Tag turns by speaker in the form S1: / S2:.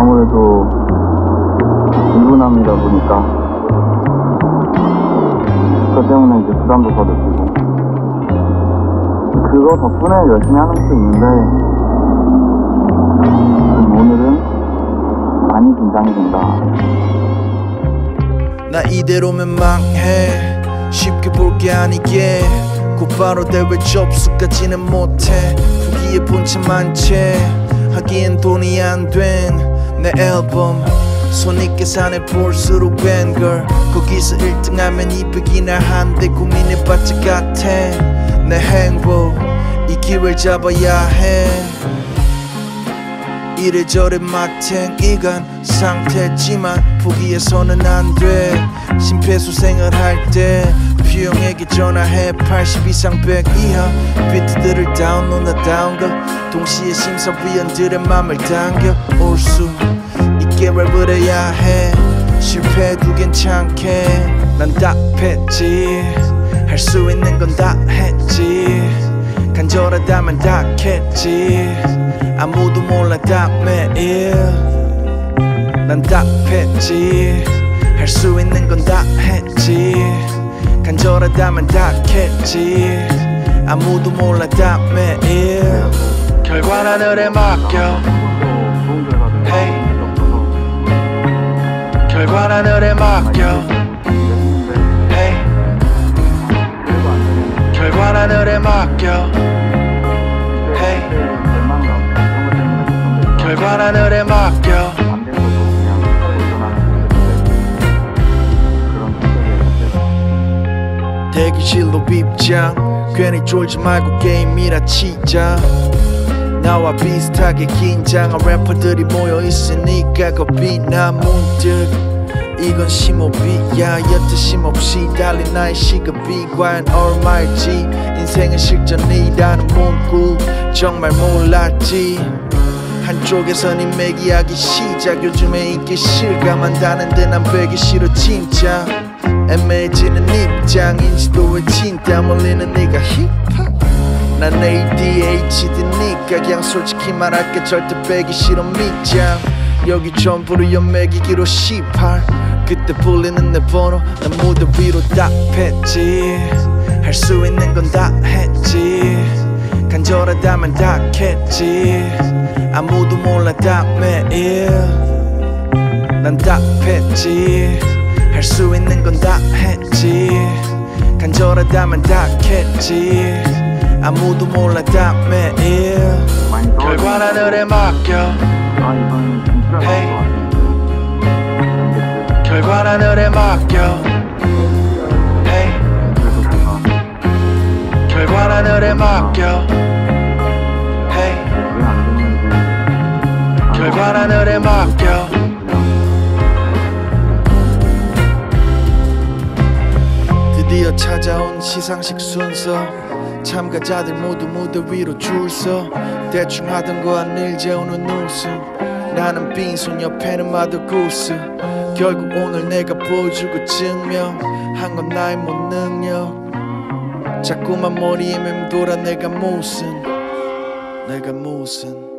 S1: 아무래도 유부남이다 보니까 그것 때문에 이제 부담도 더 느끼고. 그거 덕분에 열심히 하는 것도 있는데 좀 오늘은 많이 긴장이 된다.
S2: 나 이대로면 망해. 쉽게 볼 게 아니게. 곧바로 대회 접수까지는 못해. 후기에 본체 많지 하기엔 돈이 안된 내 앨범. 손익 계산해 볼수록 웬걸. 거기서 1등하면 이득이나 한데 고민해봤자 같아. 내 행복 이 기회를 잡아야 해. 이래저래 마탱이간 상태지만 포기해서는 안 돼. 심폐소생을 할때 뷰형에게 전화해 80 이상 100 이하 비트들을 다운로드 다운걸 동시에 심사위원들의 맘을 당겨 올 수 있게 랩을 해야 해. 실패해도 괜찮게. 난 답했지. 할 수 있는 건 다 했지. 간절하다면 닿겠지. 아무도 몰라 답매일. 난 답했지. 할 수 있는 건 다 했지 간절하다면 닿겠지 아무도 몰라 답매일 결과 하늘에 맡겨 Hey.
S1: 없어서
S2: 결과 하늘에 맡겨 hey.
S1: 그래도 안 되는
S2: 결과 하늘에 맡겨 Hey.
S1: 절망감 그런 것 때문에 좀
S2: 결과 하늘에 맡겨 대기실로 입장. 괜히 쫄지 말고 게임이라 치자. 나와 비슷하게 긴장한 래퍼들이 모여 있으니까 겁이 나 문득. 이건 심호흡이야. 여태 쉼없이 달린 나의 시급이 과연 얼마일지. 인생은 실전이라는 문구 정말 몰랐지. 한쪽에선 인맥이야기 시작. 요즘에 인기 실감한다는데 난 배기 싫어 진짜 애매해지는 입장인지도 왜 진땀 흘리는 네가 힙합? 난 ADHD니까 그냥 솔직히 말할게 절대 빼기 싫어 밑장. 여기 전부를 연맥이기로 18 그때 불리는 내 번호 난 무대 위로 답했지. 할 수 있는 건 다 했지. 간절하다면 닿겠지. 아무도 몰라 답 매일. 난 답했지 할 수 있는 건 다 했지. 간절하다면 닿겠지. 아무도 몰라 답매일.
S1: 많이
S2: 결과 하늘에 맡겨. Hey.
S1: 나은 것 같아
S2: 결과 하늘에 맡겨. Hey.
S1: 그래도 뭔가
S2: 결과 하늘에 맡겨. Hey.
S1: 왜안 됐는지
S2: 결과 하늘에 맡겨 시상식 순서. 참가자들 모두 무대 위로 줄서. 대충 하던 거한일 재우는 웃음. 나는 빈손 옆에는 마더구스. 결국 오늘 내가 보여주고 증명한 건 나의 못 능력. 자꾸만 머리에 맴돌아 내가 무슨 내가 무슨